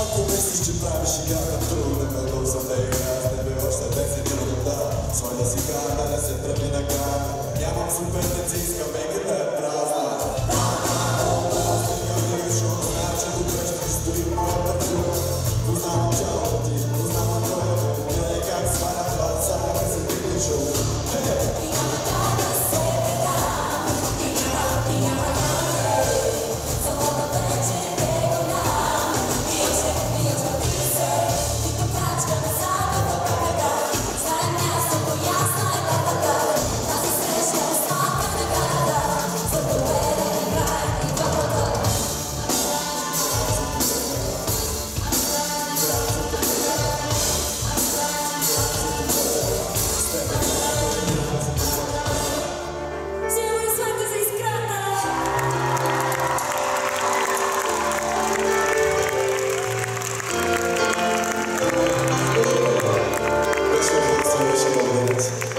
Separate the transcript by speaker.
Speaker 1: Ако мислиш, че правиш играта трудна, ме го задей Аз не бе още 10 минута Своя си храна, да се тръгне на края Нямам супер медицинска мека gracias.